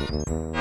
Mm-hmm.